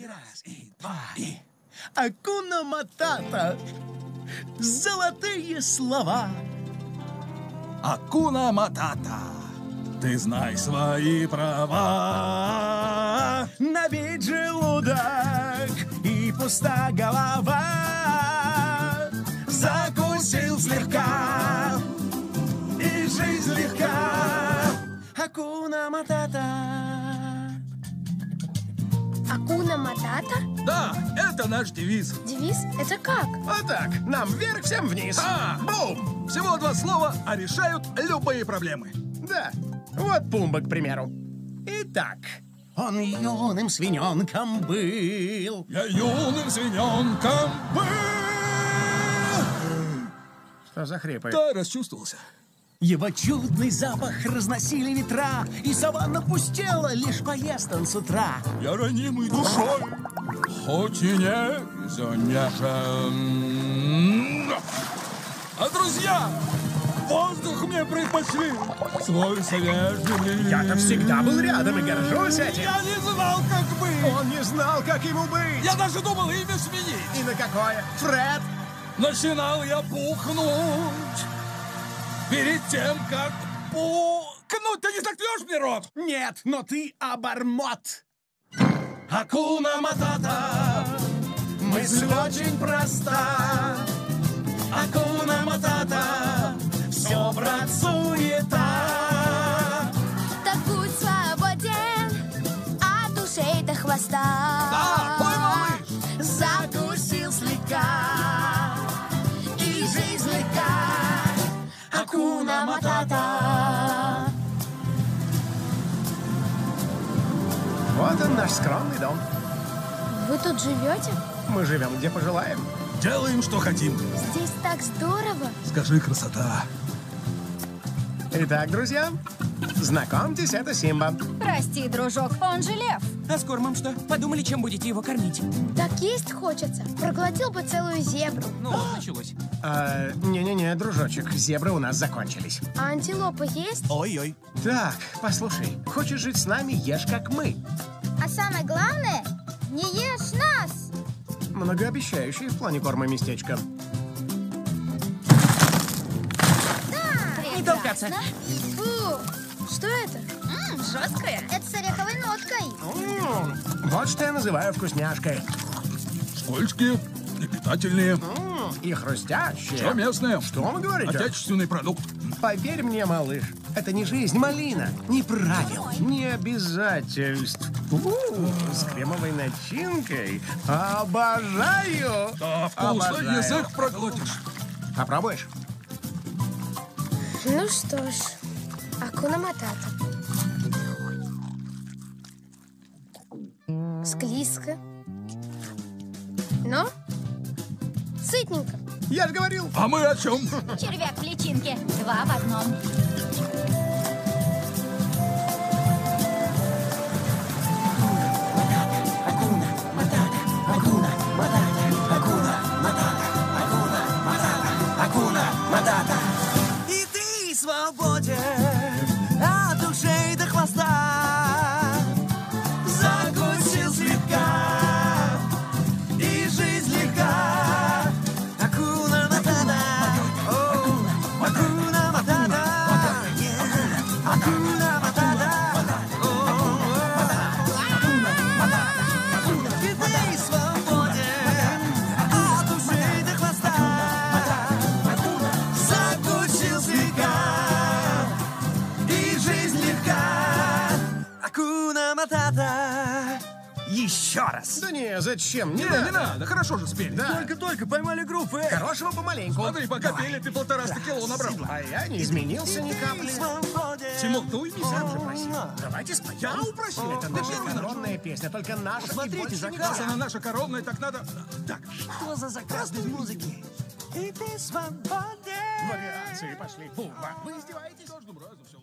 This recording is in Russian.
И раз, и два, и... Акуна Матата. Золотые слова. Акуна Матата. Ты знай свои права. Набить желудок и пуста голова. Закусил слегка, и жизнь легка. Акуна Матата. Акуна Матата? Да, это наш девиз. Девиз? Это как? Вот так. Нам вверх, всем вниз. А! Бум! Всего два слова, а решают любые проблемы. Да. Вот Пумба, к примеру. Итак, Он юным свиненком был. Я юным свиненком был. что за хрипы? Да, расчувствовался. Его чудный запах разносили ветра, и саванна пустела, лишь поест он с утра. Я ранимый душой, хоть и не занежен. А друзья, воздух мне предпочли свой свежий. Я-то всегда был рядом и горжусь этим. Я не знал, как быть. Он не знал, как ему быть. Я даже думал имя сменить. И на какое? Фред? Начинал я пухнуть перед тем, как пукнуть. Ты не заткнешь мне рот? Нет, но ты обормот. Акуна Матата, Мысль очень проста. Акуна Матата, все, брат, суета. Так будь свободен от ушей до хвоста. Вот он, наш скромный дом. Вы тут живете? Мы живем, где пожелаем. Делаем, что хотим. Здесь так здорово. Скажи, красота. Итак, друзья, знакомьтесь, это Симба. Прости, дружок, он же лев. А с кормом что? Подумали, чем будете его кормить. Так есть хочется. Проглотил бы целую зебру. Ну, вот началось. А, Не-не-не, дружочек, зебры у нас закончились. А антилопа есть? Ой-ой. Так, послушай, хочешь жить с нами, ешь как мы. А самое главное, не ешь нас. Многообещающее в плане корма местечко. Не толкаться. Фу, что это? Жесткая. Это с ореховой ноткой. М, Вот что я называю вкусняшкой. Скользкие и питательные. М, И хрустящие. Все местное. Что вы говорите? Отечественный продукт. Поверь мне, малыш, это не жизнь, малина. Не правил, не обязательств. У, с кремовой начинкой. Обожаю! Да, вкусно. Обожаю. Язык проглотишь. Попробуешь? Ну что ж, акуна матата. Склизко. Но сытненько. Я же говорил. А мы о чем? Червяк в личинке. Два в одном. И ты свободен от ушей до хвоста. Еще раз. Да не, зачем? Не, Не, не надо, хорошо же спели. Да. Только-только поймали группу. э. Хорошего помаленьку. Смотри, пока пели, ты полтораста кило набрал. А я не изменился ни капли. Тимон, ты уймись. Сам же просил. Давайте споем. Я упросил. Это наша коронная песня, только наша и Смотрите, заказ. Она наша коронная, так надо... Так, Что за заказ без музыки? И ты свободен. Вариации пошли. Фу, вы издеваетесь? каждым разом все